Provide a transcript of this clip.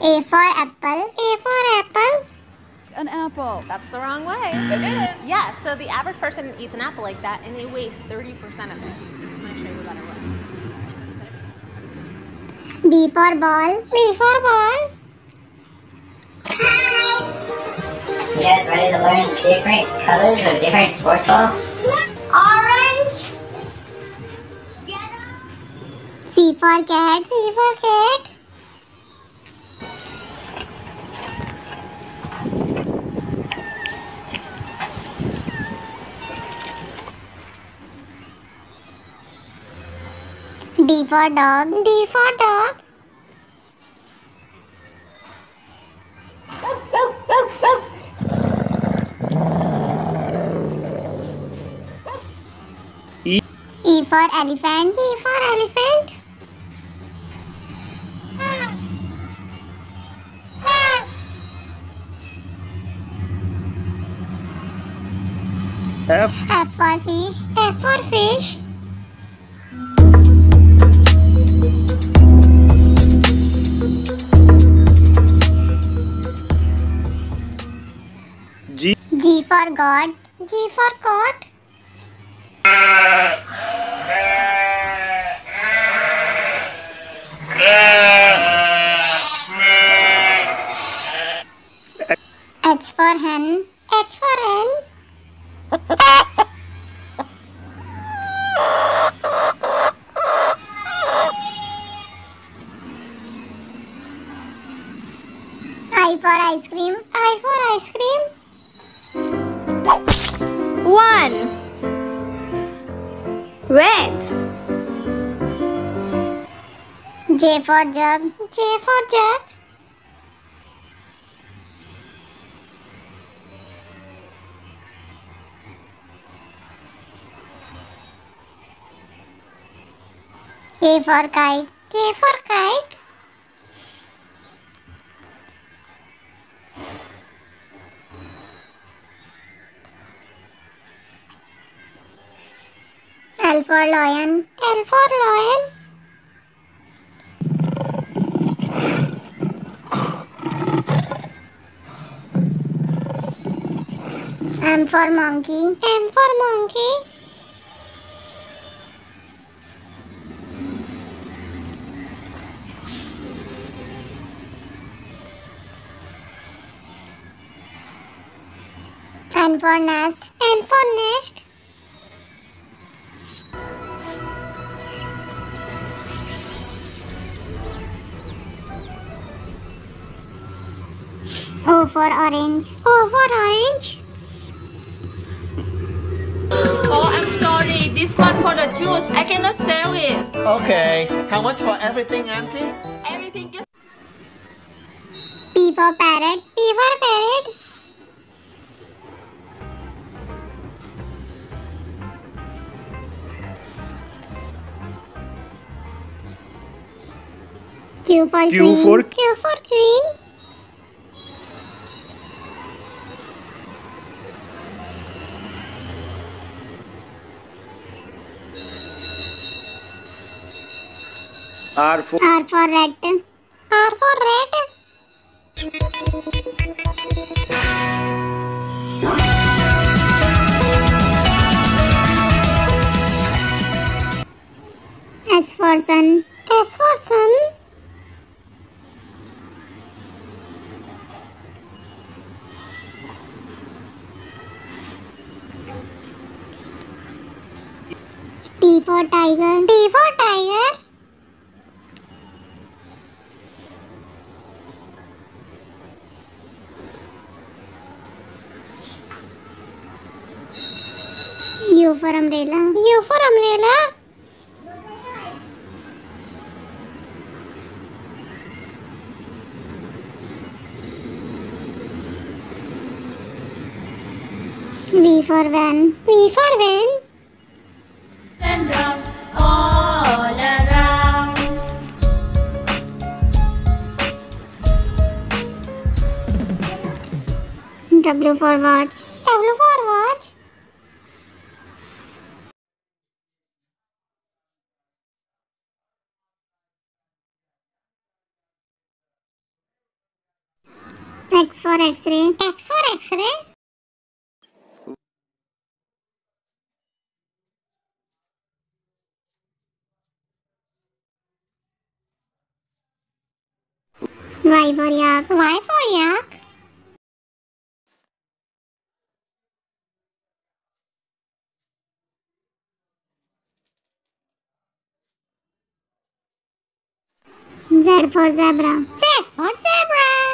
A for apple. A for apple. An apple. That's the wrong way. It is. Yeah, so the average person eats an apple like that and they waste 30% of it. I'm gonna show you a better way. B for ball. B for ball. You guys ready to learn different colors of different sports ball? Yeah. Orange. Yellow. C for cat. C for cat. D for dog. D for dog. E. E for elephant. E for elephant. F. F for fish. F for fish. For God. G for God. H for hen. H for hen. I for ice cream. I for ice cream. One. Red. J for jug. J for jug. K for kite. K for kite. L for lion. L for lion. M for monkey. M for monkey. N for nest. N for nest. O for orange. O for orange. Oh, I'm sorry. This one for the juice. I cannot sell it. Okay, how much for everything, Auntie? Everything just P for parrot. P for parrot. Q for Q queen. for- Q for queen. R for R for rat. R for rat. S for sun. S for sun. T for tiger. T for tiger. U for umbrella. U for umbrella. V for van. V for van. stand up all around. W for watch. W for watch. X for X-ray. X for X-ray. Y for yak. Y for yak. Z for zebra. Z for zebra.